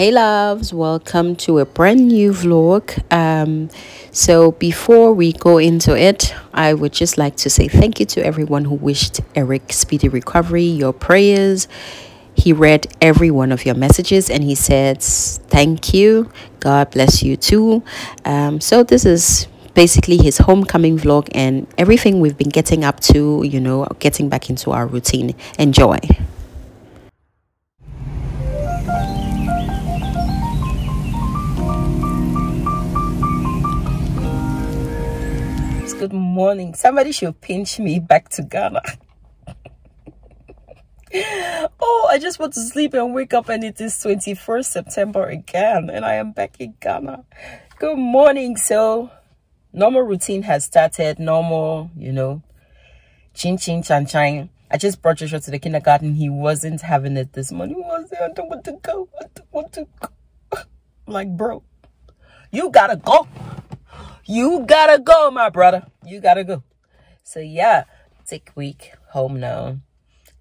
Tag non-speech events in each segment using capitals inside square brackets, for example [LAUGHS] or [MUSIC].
hey loves. Welcome to a brand new vlog. Um so before we go into it i would just like to say thank you to everyone who wished Erik speedy recovery your prayers. He read every one of your messages and he said thank you. God bless you too. Um so this is basically his homecoming vlog and everything we've been getting up to you know getting back into our routine. Enjoy good morning. Somebody should pinch me back to Ghana. [LAUGHS] oh, I just want to sleep and wake up and it is 21st September again and I am back in Ghana. Good morning. So, normal routine has started. Normal, you know, chin chin chan chan. I just brought Joshua to the kindergarten. He wasn't having it this morning. He was. I don't want to go. I don't want to go. [LAUGHS] I'm like, bro, you gotta go you gotta go, my brother. You gotta go. So yeah, take week home now.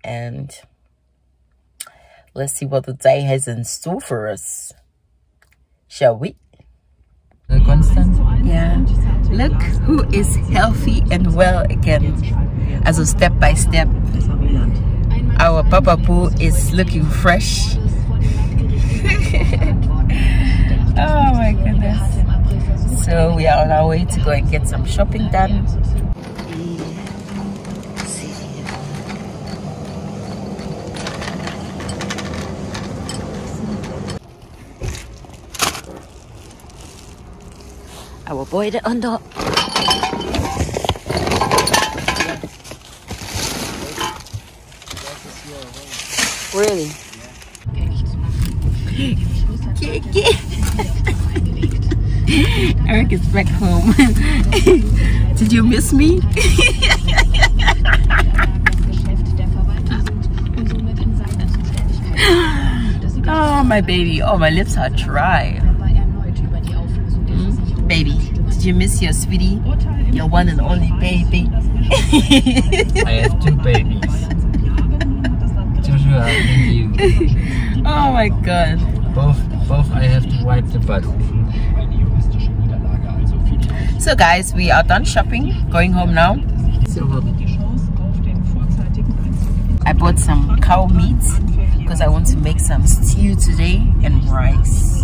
And let's see what the day has in store for us. Shall we? Constant. Yeah. Look who is healthy and well again. As a step by step. Our Papa Poo is looking fresh. [LAUGHS] oh my goodness. So we are on our way to go and get some shopping done. Our boy the under. Really? Yeah. Erik is back home. [LAUGHS] Did you miss me? [LAUGHS] oh, my baby. Oh, my lips are dry. Mm, baby, did you miss your sweetie? Your one and only baby. [LAUGHS] I have two babies. Joshua and you. Oh my god. Both, both I have to wipe the butt. So guys, we are done shopping, going home now. I bought some cow meat because I want to make some stew today and rice.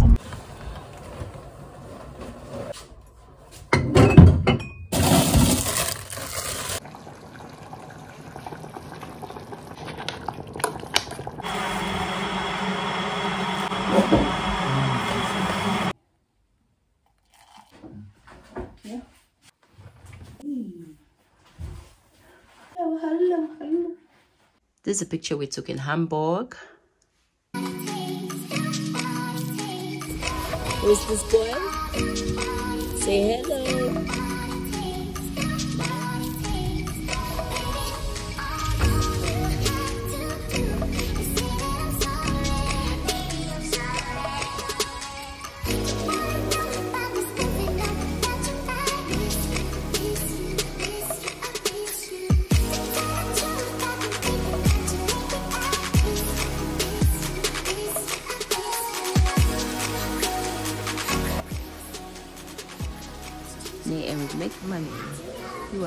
This is a picture we took in Hamburg. Who's this boy? Say hello.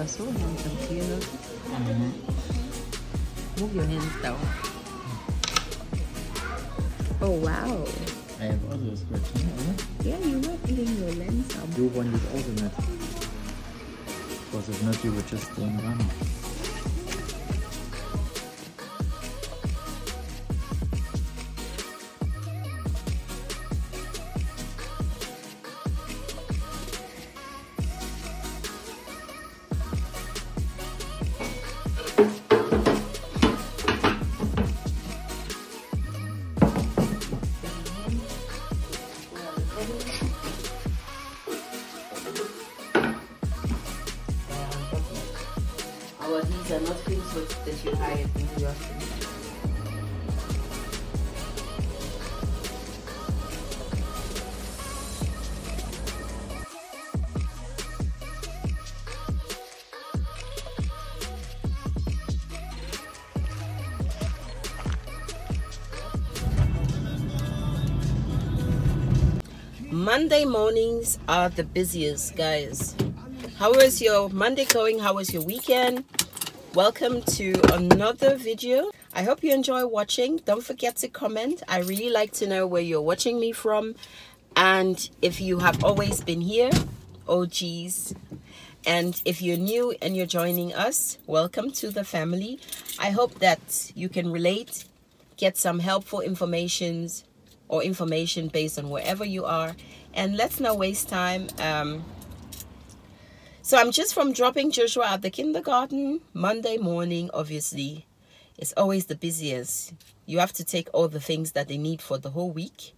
You are so handsome, do you know? Mm -hmm. Move your hands down. Oh wow. I have also scratching. Yeah, you were feeling your lens up. You want it not. Because if not, you would just stay in these are not things that you hide in your Monday mornings are the busiest, guys. How is your Monday going? How was your weekend? Welcome to another video. I hope you enjoy watching. Don't forget to comment. I really like to know where you're watching me from. And if you have always been here, oh geez. And if you're new and you're joining us, welcome to the family. I hope that you can relate, get some helpful informations or information based on wherever you are. And let's not waste time. Um, so I'm just from dropping Joshua at the kindergarten Monday morning, obviously. It's always the busiest. You have to take all the things that they need for the whole week.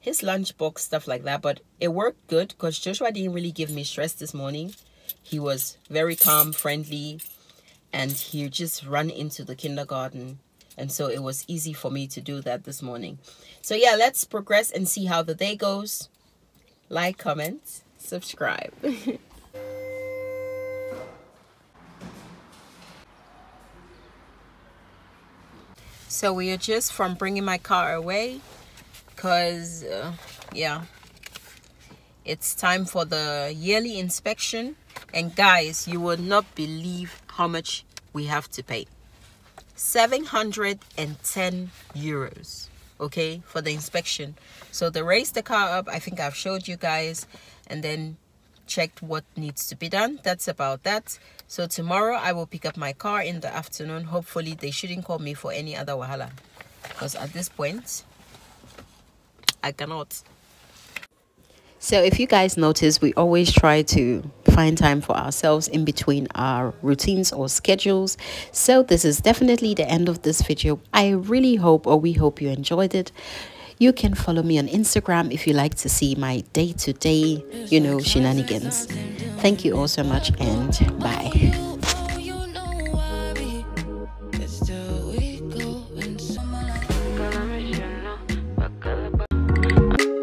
His lunchbox, stuff like that. But it worked good because Joshua didn't really give me stress this morning. He was very calm, friendly, and he just ran into the kindergarten. And so it was easy for me to do that this morning. So yeah, let's progress and see how the day goes. Like, comment, subscribe. [LAUGHS] so we are just from bringing my car away because uh, yeah. It's time for the yearly inspection. And guys you will not believe how much we have to pay. 710 euros okay for the inspection. So they raised the car up i think i've showed you guys. And then checked what needs to be done that's about that so tomorrow i will pick up my car in the afternoon hopefully they shouldn't call me for any other wahala because at this point i cannot so if you guys notice, we always try to find time for ourselves in between our routines or schedules. So this is definitely the end of this video. I really hope or we hope you enjoyed it. You can follow me on Instagram if you like to see my day-to-day, you know, shenanigans. Thank you all so much and bye.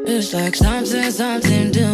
It's like something, something doing.